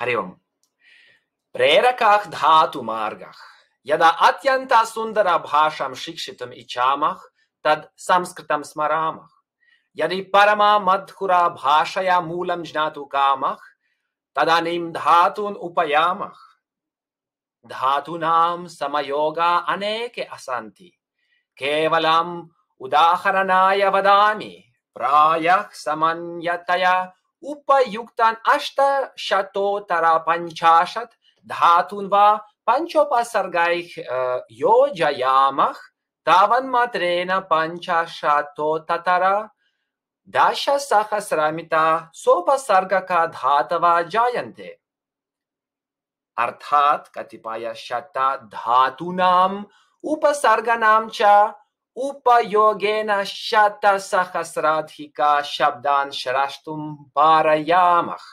हरि ओम्। प्रेरकः धातुमार्गः। यदा अत्यन्तसुन्दरभाषां शिक्षितुम् इच्छामः, तद् संस्कृतं स्मरामः। यदि परमा मधुरा भाषया मूलं ज्ञातु कामः, तदानीं धातून् उपयामः। धातूनां समयोगा अनेके असन्ति। केवलम् उदाहरणाय वदामि, प्रायः समन्यतया उपयुक्तान् अष्टशतोत्तरपञ्चाशत् धातून् वा पञ्चोपसर्गैः योजयामः। तावन्मात्रेण पञ्चशतोत्तर दशसहस्रमिता सोपसर्गका धातवः जायन्ते। अर्थात् कतिपय शत उपसर्गाणां च उपयोगेन शतसहस्राधिका शब्दान् श्रष्टुं पारयामः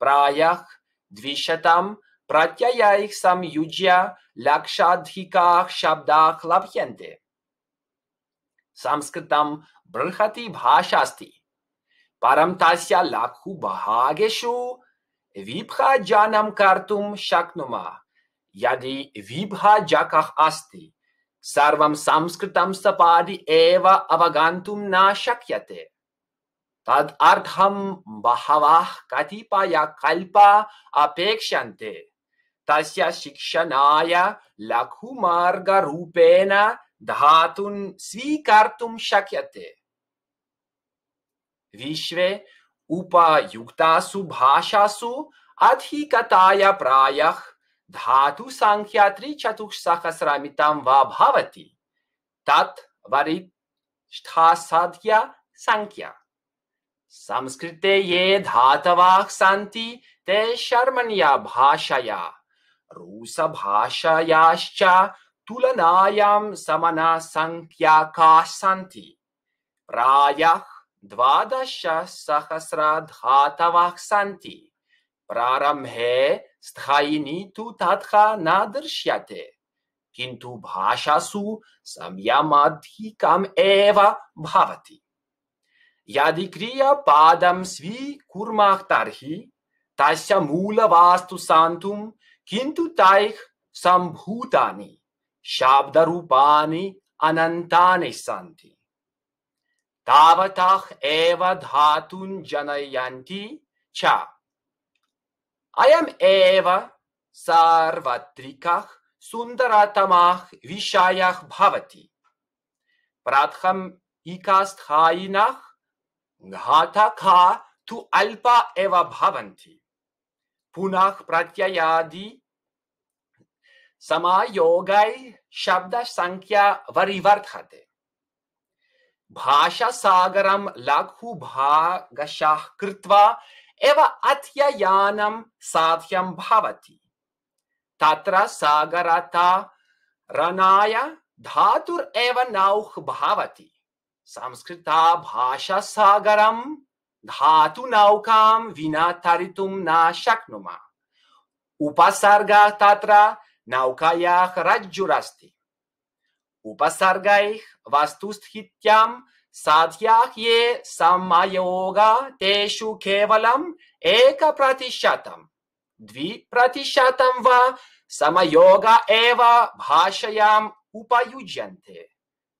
प्रायः द्विशतं प्रत्ययैः संयुज्य लक्षाधिकाः शब्दाः लभ्यन्ते संस्कृतं बृहती भाषा अस्ति परं तस्य लघुभागेषु विभाजनं कर्तुं शक्नुमः यदि विभाजकः अस्ति sarvam samskritam sapadi eva avagantum na shakyate. Tad artham bahavah katipaya kalpa apekshante. Tasya shikshanaya lakhumarga rupena dhatun svikartum shakyate. Vishve upayuktasu bhashasu adhikataya prayah प्रायः धातुसङ्ख्या त्रिचतुस्सहस्रमितं वा भवति तत् वरिष्ठासाध्या सङ्ख्या संस्कृते ये धातवः सन्ति ते शर्मण्या भाषया रूसभाषयाश्च तुलनायां समनासङ्ख्याकाः सन्ति प्रायः द्वादशसहस्रधातवः सन्ति प्रारम्भे स्थायिनी तु तथा न दृश्यते किन्तु भाषासु संयमाधिकम् एव भवति यदि क्रियापादं स्वीकुर्मः तर्हि तस्य मूलवास्तु सान्तुं किन्तु तैः सम्भूतानि शाब्दरूपाणि अनन्तानि सन्ति तावतः एव धातून् जनयन्ति च अयम् एव सार्वत्रिकः सुन्दरतमः विषयः भवति प्रथमिकस्थायिनः घातका तु अल्पा एव भवन्ति पुनः प्रत्ययादि समायोगै शब्दसङ्ख्या वरिवर्धते भाषासागरं लघुभागशः कृत्वा एव अध्ययनं साध्यं भवति तत्र सागरता रणाय धातुरेव नौः भवति संस्कृता भाषासागरं धातुनौकां विना तरितुं न शक्नुमः उपसर्गः तत्र नौकायाः रज्जुरस्ति उपसर्गैः वस्तुस्थित्यां साध्याः ये समयोगा तेषु केवलम् एकप्रतिशतं द्विप्रतिशतं वा समयोग एव भाषायाम् उपयुज्यन्ते।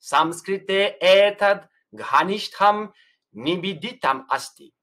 संस्कृते एतद् घनिष्ठं अस्ति।